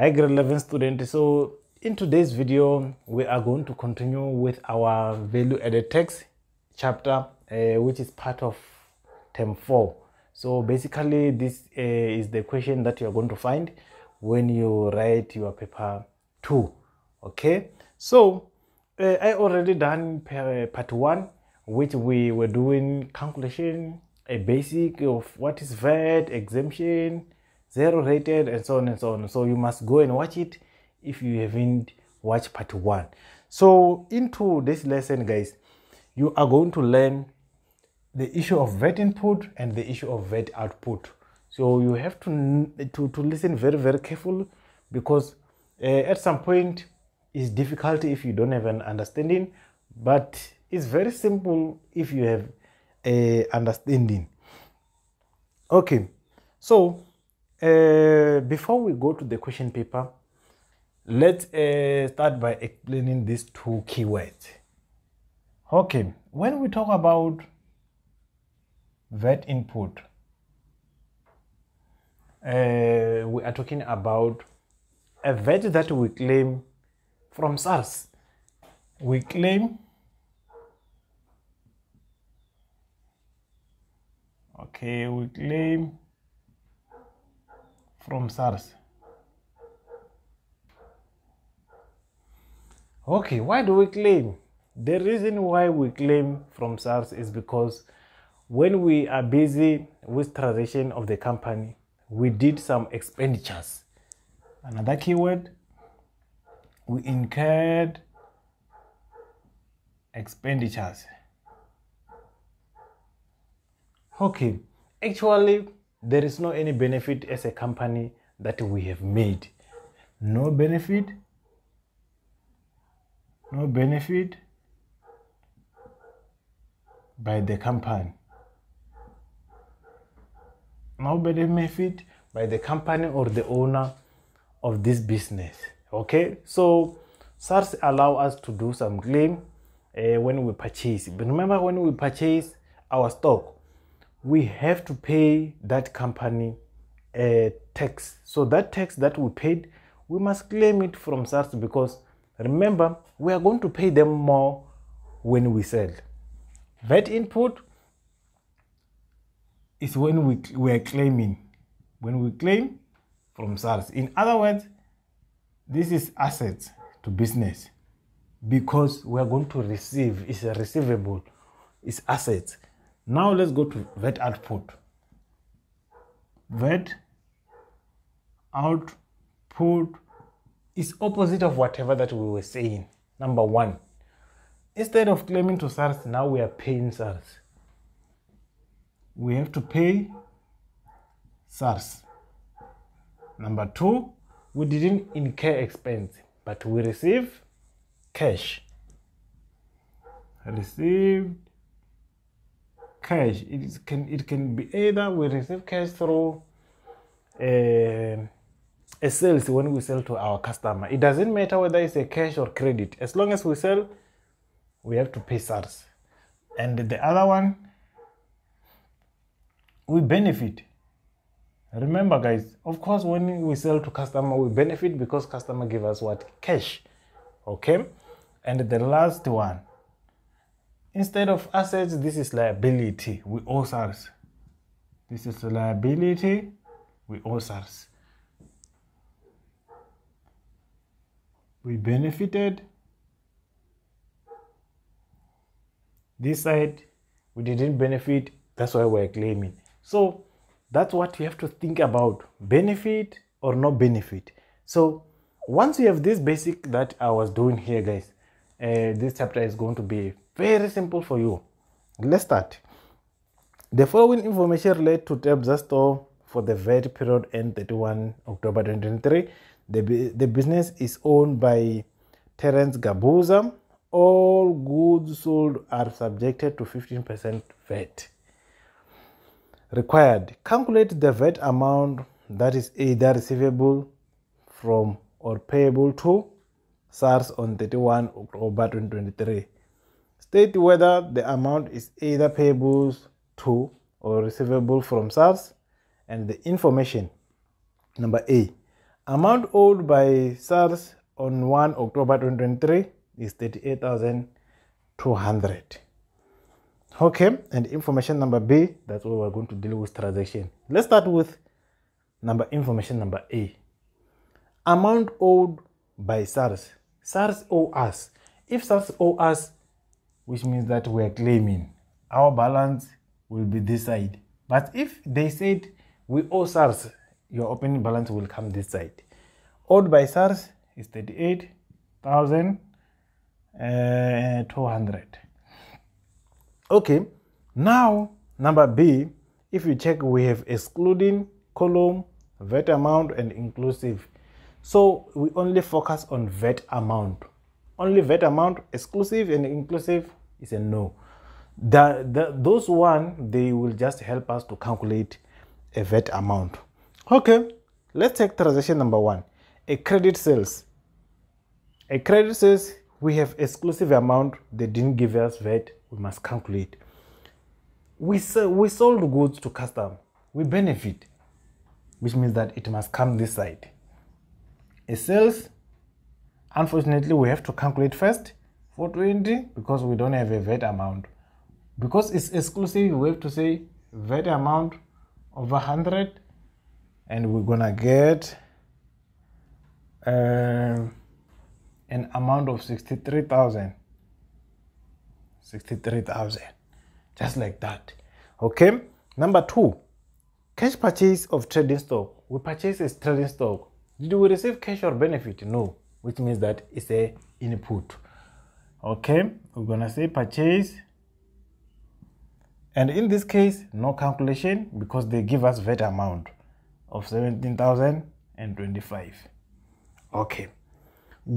Hi grade 11 student. So in today's video, we are going to continue with our value added tax chapter, uh, which is part of term 4. So basically this uh, is the question that you are going to find when you write your paper 2. Okay. So uh, I already done part 1, which we were doing calculation, a basic of what is VAT, exemption, zero rated and so on and so on. So you must go and watch it if you haven't watched part one. So into this lesson guys you are going to learn the issue of vat input and the issue of vat output. So you have to to, to listen very very carefully because uh, at some point it's difficult if you don't have an understanding but it's very simple if you have a understanding. Okay so uh, before we go to the question paper, let's uh, start by explaining these two keywords. Okay, when we talk about VAT input, uh, we are talking about a VAT that we claim from SARS. We claim okay, we claim from SARS. Okay, why do we claim? The reason why we claim from SARS is because when we are busy with transition of the company, we did some expenditures. Another keyword, we incurred expenditures. Okay, actually, there is no any benefit as a company that we have made. No benefit. No benefit by the company. No benefit by the company or the owner of this business. Okay? So SARS allow us to do some claim uh, when we purchase. But remember when we purchase our stock we have to pay that company a tax. So that tax that we paid, we must claim it from SARS because remember, we are going to pay them more when we sell. VAT input is when we, we are claiming. When we claim from SARS. In other words, this is assets to business because we are going to receive, it's a receivable, it's assets. Now let's go to VAT output. VAT output is opposite of whatever that we were saying. Number one, instead of claiming to SARS, now we are paying SARS. We have to pay SARS. Number two, we didn't incur expense, but we receive cash. Received cash. It can it can be either we receive cash through uh, a sales when we sell to our customer. It doesn't matter whether it's a cash or credit. As long as we sell, we have to pay SARS. And the other one, we benefit. Remember, guys, of course, when we sell to customer, we benefit because customer give us what? Cash. Okay? And the last one, Instead of assets, this is liability. We owe SARS. This is liability. We owe SARS. We benefited. This side, we didn't benefit. That's why we're claiming. So that's what you have to think about. Benefit or no benefit. So once you have this basic that I was doing here, guys, uh, this chapter is going to be very simple for you. Let's start. The following information related to Tabza store for the VAT period end 31 October 2023. The, the business is owned by Terence Gabuza. All goods sold are subjected to 15% VAT. Required. Calculate the VAT amount that is either receivable from or payable to SARS on 31 October 2023. State whether the amount is either payable to or receivable from SARS and the information. Number A. Amount owed by SARS on 1 October 2023 is 38,200. Okay, and information number B, that's what we're going to deal with transaction. Let's start with number information number A. Amount owed by SARS. SARS owe us. If SARS owe us, which means that we're claiming, our balance will be this side. But if they said we owe SARS, your opening balance will come this side. Owed by SARS is 38,200. Uh, okay, now number B, if you check, we have excluding column, VAT amount, and inclusive. So we only focus on VAT amount. Only VAT amount, exclusive and inclusive is a no. The, the, those one, they will just help us to calculate a VAT amount. Okay, let's take transaction number one. A credit sales. A credit sales, we have exclusive amount. They didn't give us VAT we must calculate. We, sell, we sold goods to custom. We benefit, which means that it must come this side. A sales, unfortunately, we have to calculate first 420 because we don't have a VAT amount. Because it's exclusive, we have to say VAT amount of 100 and we're gonna get uh, an amount of 63,000 63,000. Just like that. Okay. Number two, cash purchase of trading stock. We purchase a trading stock. Did we receive cash or benefit? No, which means that it's a input. Okay, we're gonna say purchase. And in this case, no calculation because they give us VAT amount of 17,025. Okay.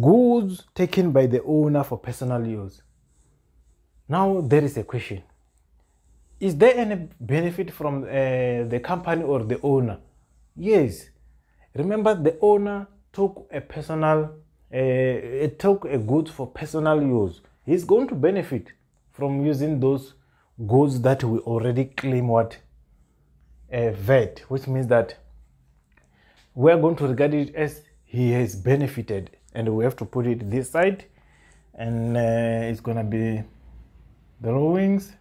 Goods taken by the owner for personal use. Now there is a question. Is there any benefit from uh, the company or the owner? Yes. Remember the owner took a personal, uh, took a goods for personal use. He's going to benefit from using those goods that we already claim what? A VAT, which means that we are going to regard it as he has benefited and we have to put it this side. And uh, it's to be the drawings.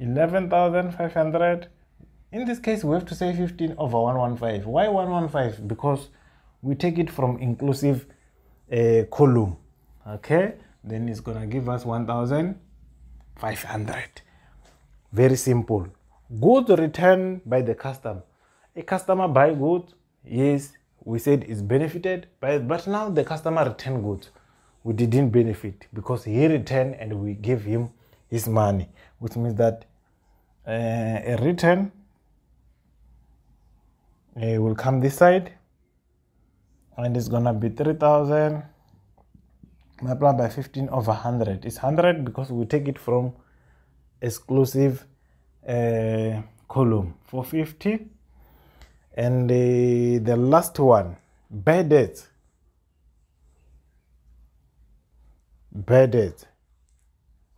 11,500 in this case we have to say 15 over 115 why 115 because we take it from inclusive uh, column okay? Then it's gonna give us 1,500 very simple. Goods returned by the customer. A customer buy goods yes we said is benefited by but now the customer return goods we didn't benefit because he returned and we gave him his money, which means that uh, a return uh, will come this side and it's gonna be 3000 multiplied by 15 over 100 it's 100 because we take it from exclusive uh, column 450 and the, the last one bad debt bad.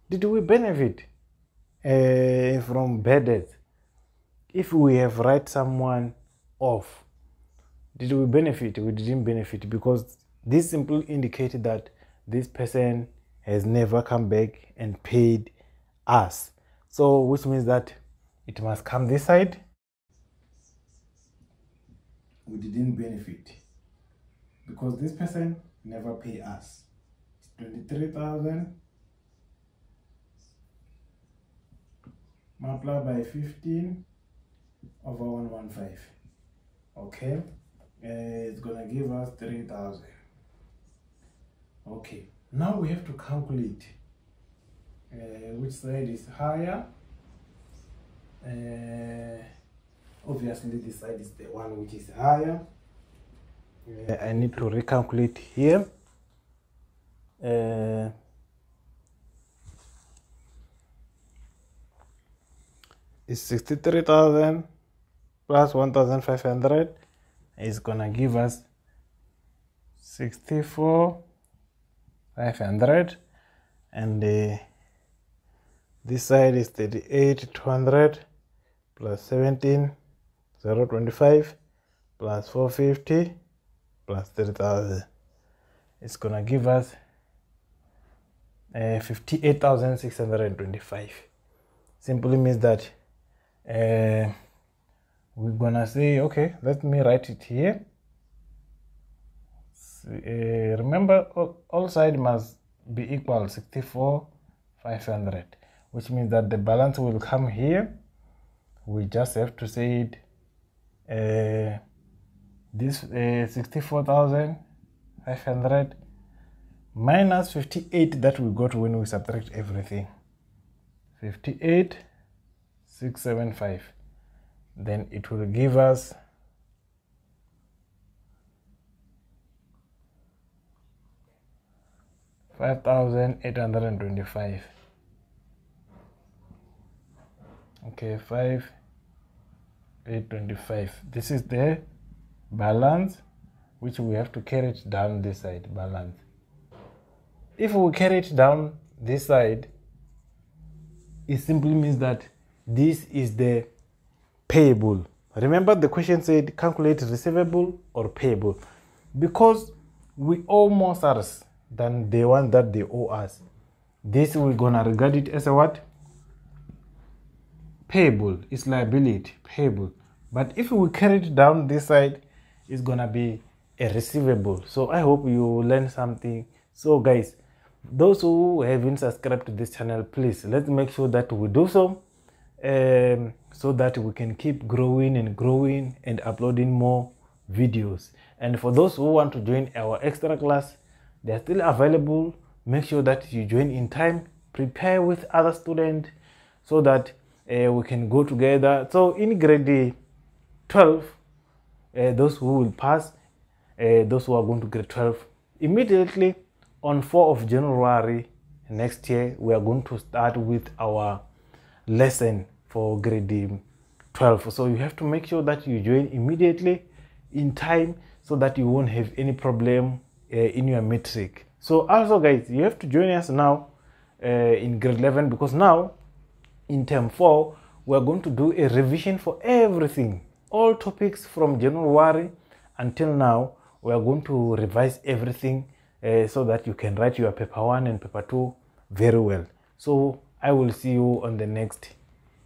Did we benefit uh, from bad? If we have write someone off, did we benefit? We didn't benefit because this simply indicated that this person has never come back and paid us. So, which means that it must come this side. We didn't benefit because this person never pay us. 23,000 multiplied by 15 over 115 okay it's gonna give us 3000 okay now we have to calculate uh, which side is higher. Uh, obviously this side is the one which is higher. Uh, I need to recalculate here. Uh, is 63,000 plus 1,500 is gonna give us 64,500 and uh, this side is 38,200 plus 17 025 plus 450 plus 3000 it's gonna give us uh, 58,625 simply means that uh, we're gonna say okay let me write it here. Uh, remember all, all side must be equal 64 500 which means that the balance will come here. We just have to say it uh, this uh, 64,500 minus 58 that we got when we subtract everything. 58 675 then it will give us five thousand eight hundred and twenty-five. Okay, five eight twenty-five. This is the balance which we have to carry it down this side. Balance. If we carry it down this side, it simply means that this is the payable. Remember the question said calculate receivable or payable. Because we owe more SARS than the one that they owe us. This we're gonna regard it as a what? Payable. It's liability, payable. But if we carry it down this side, it's gonna be a receivable. So I hope you learn something. So guys, those who haven't subscribed to this channel, please let's make sure that we do so um, so that we can keep growing and growing and uploading more videos. And for those who want to join our extra class, they're still available. Make sure that you join in time, prepare with other students so that uh, we can go together. So in grade 12, uh, those who will pass, uh, those who are going to grade 12, immediately on 4 of January next year, we are going to start with our lesson for grade 12. So you have to make sure that you join immediately in time so that you won't have any problem uh, in your matric. So also guys, you have to join us now uh, in grade 11 because now in term 4, we're going to do a revision for everything. All topics from January until now, we are going to revise everything uh, so that you can write your paper 1 and paper 2 very well. So I will see you on the next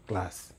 class.